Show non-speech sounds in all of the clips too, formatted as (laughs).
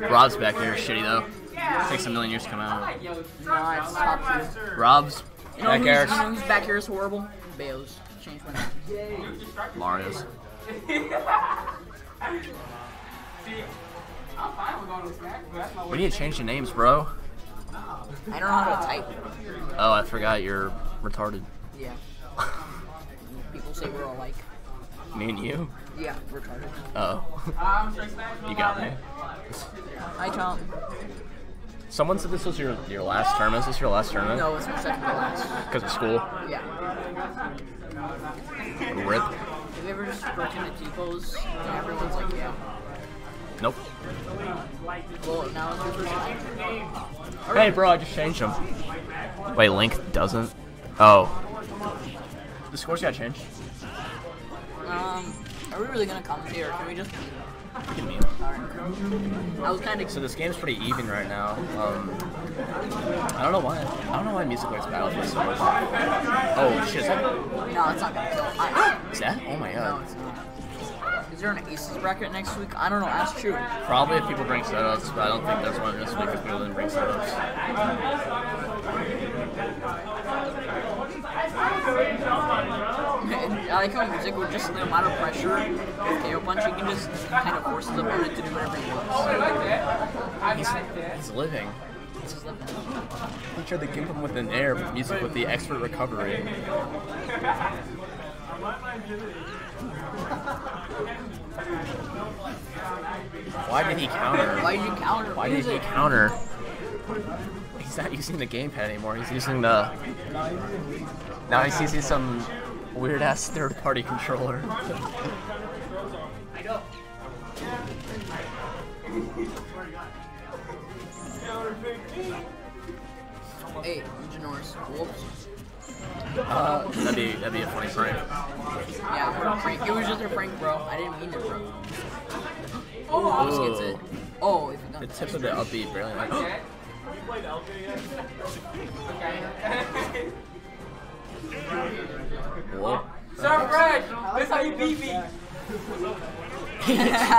Rob's Rob's back there is shitty though. Takes a million years to come out. Nah, it's top two. Rob's You know, back who's, you know who's back here is horrible? Bayo's. Change my name. Mario's. We need to change the names, bro. I don't know how to type. Oh, I forgot you're retarded. Yeah. People say we're all like, Me and you. Yeah, retarded. Oh. (laughs) you got me. Hi, Tom. Someone said this was your your last term. Is this your last term? No, it's my second to last. Because of school. Yeah. Rip. Have you ever just broken into T-pose and everyone's like, yeah. Nope. Well, now it's your. Hey, bro, I just changed them. Wait, Link doesn't. Oh. The scores got changed. Um, are we really gonna come here? can we just? Look at me. Alright. I was kind of. So this game's pretty even right now. Um, I don't know why. I don't know why Music Likes Battlefield so much. Oh shit! Is that? No, it's not gonna kill. I, Is that? Oh my no, god. not. Is there an Aces bracket next week? I don't know. Ask Chew. Probably if people bring setups, but I don't think there's one this week if people didn't bring setups. I like how music with just the amount of pressure with KO Punch, you can just kind of force the opponent to do whatever he wants. He's living. It's just like He tried to give him with an air, but music with the expert recovery. Why did he counter? Why did you counter? Why did he counter? He's not using the gamepad anymore. He's using the. Now he's using some weird ass third party controller. Hey, Janoris. Whoops. Uh, that'd be that'd be a funny prank. Yeah, prank. It was just a prank, bro. I didn't mean it, bro. Oh, it. Oh, if it The tip of the upbeat barely like. This how you beat me.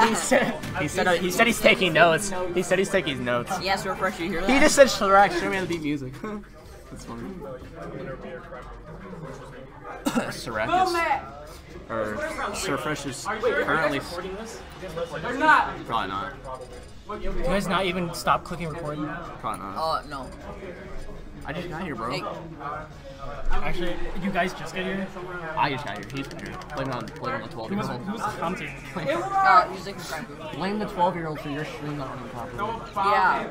he said he said he said he's taking notes. He said he's taking notes. Yes, refresh. You hear that? He just said Shrek, show me how to beat music. (laughs) That's funny. Boom, Syracuse Matt. or Surfresh is currently Or not. probably not. You guys not even stop clicking recording? Probably not. Uh, no. I just got here, bro. Hey, Actually, you guys just got here? I just got here. He's been here. Blame it on blame it on the 12 year Who's, old. who's commenting? uh, music and. Blame the 12 year old for your stream not running properly. Yeah.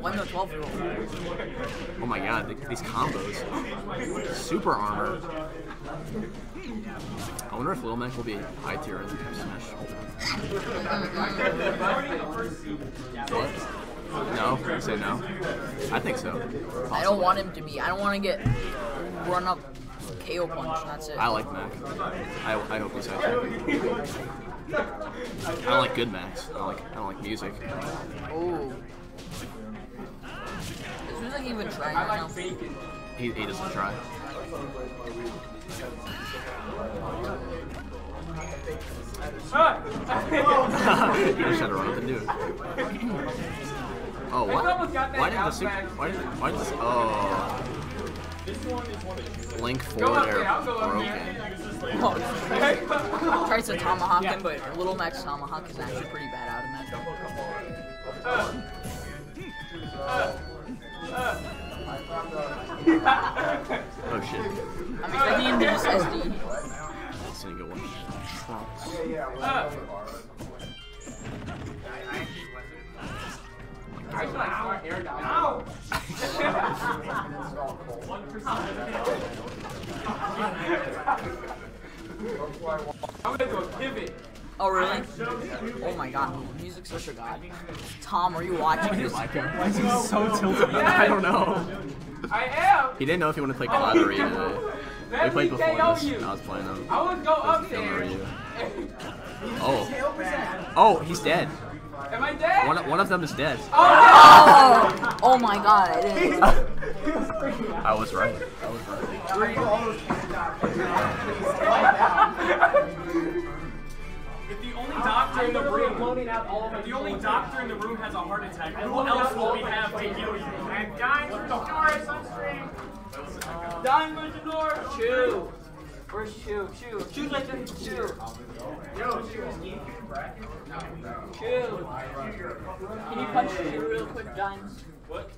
One to twelve year old. Oh my god, th- these combos. Super armor. I wonder if Lil Mac will be high tier in Smash. (laughs) What? No? You say no? I think so. I don't want him to be. I don't want to get run up KO punch. That's it. I like Mac. I, I hope he's high tier. I don't like good Macs. I don't like I don't like music. Oh. Is music even trying right now? He, he doesn't try. (laughs) he just had to run up and do it. Oh, what? Why did the super, why did, why did this, oh. Link 4 air broken. Oh, tries to (laughs) tomahawk him, but Little Mac's tomahawk is actually pretty bad out of that. Oh shit. I'm expecting him to just SD. This nigga one. Trunks. I'm gonna do a pivot. Oh really? Oh my god, music's such a god. Tom, are you watching this? Like him. Why is he so tilted? I don't know. I am. He didn't know if he wanted to play Collaborate today. We played me before KO this. you. I was playing them. I would go up there. Oh. Oh, he's dead. Am I dead? One, one of them is dead. Oh! Oh. oh my god, (laughs) I didn't. I was right. I was right. doctor in the room. The only doctor in the room has a heart attack. Who else will we have to heal you? I'm dying for Doris on stream. Dying by the door. Chew. Where's Chew? Chew. Chew's right there. Chew. Chew. Can you punch Chew real quick, Dimes? What?